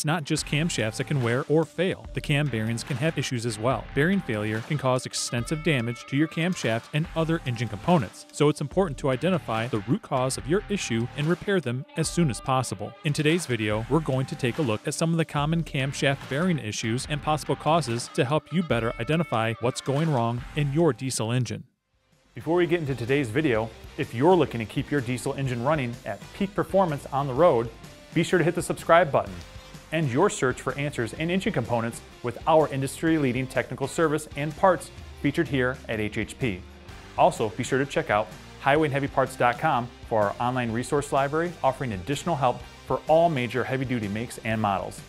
It's not just camshafts that can wear or fail. The cam bearings can have issues as well. Bearing failure can cause extensive damage to your camshaft and other engine components, so it's important to identify the root cause of your issue and repair them as soon as possible. In today's video, we're going to take a look at some of the common camshaft bearing issues and possible causes to help you better identify what's going wrong in your diesel engine. Before we get into today's video, if you're looking to keep your diesel engine running at peak performance on the road, be sure to hit the subscribe button. End your search for answers and engine components with our industry-leading technical service and parts featured here at HHP. Also, be sure to check out highwayandheavyparts.com for our online resource library offering additional help for all major heavy-duty makes and models.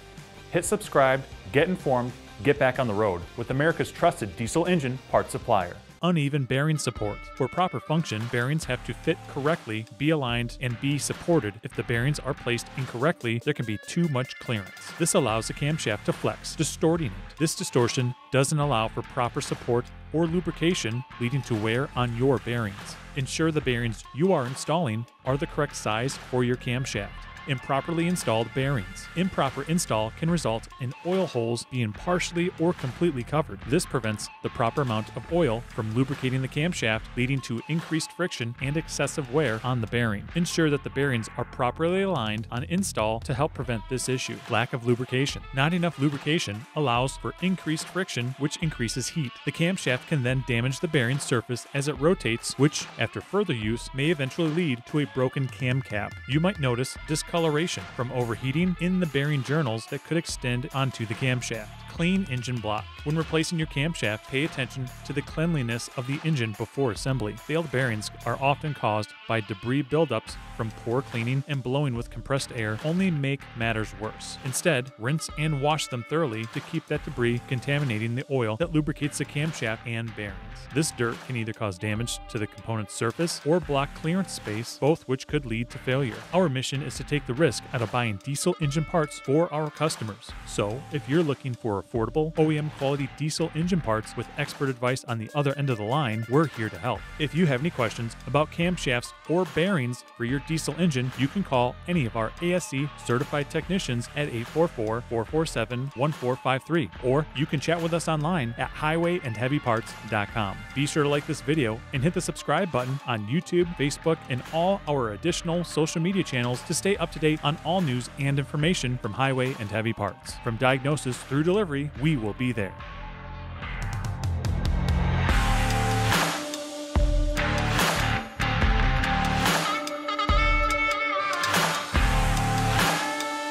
Hit subscribe, get informed, get back on the road with America's trusted diesel engine parts supplier uneven bearing support. For proper function, bearings have to fit correctly, be aligned, and be supported. If the bearings are placed incorrectly, there can be too much clearance. This allows the camshaft to flex, distorting it. This distortion doesn't allow for proper support or lubrication, leading to wear on your bearings. Ensure the bearings you are installing are the correct size for your camshaft improperly installed bearings. Improper install can result in oil holes being partially or completely covered. This prevents the proper amount of oil from lubricating the camshaft, leading to increased friction and excessive wear on the bearing. Ensure that the bearings are properly aligned on install to help prevent this issue. Lack of lubrication. Not enough lubrication allows for increased friction, which increases heat. The camshaft can then damage the bearing surface as it rotates, which, after further use, may eventually lead to a broken cam cap. You might notice discoloration discoloration from overheating in the bearing journals that could extend onto the camshaft clean engine block. When replacing your camshaft, pay attention to the cleanliness of the engine before assembly. Failed bearings are often caused by debris buildups from poor cleaning and blowing with compressed air only make matters worse. Instead, rinse and wash them thoroughly to keep that debris contaminating the oil that lubricates the camshaft and bearings. This dirt can either cause damage to the component's surface or block clearance space, both which could lead to failure. Our mission is to take the risk out of buying diesel engine parts for our customers. So, if you're looking for affordable, OEM quality diesel engine parts with expert advice on the other end of the line, we're here to help. If you have any questions about camshafts or bearings for your diesel engine, you can call any of our ASE certified technicians at 844 447 1453, or you can chat with us online at highwayandheavyparts.com. Be sure to like this video and hit the subscribe button on YouTube, Facebook, and all our additional social media channels to stay up to date on all news and information from Highway and Heavy Parts. From diagnosis through delivery, we will be there.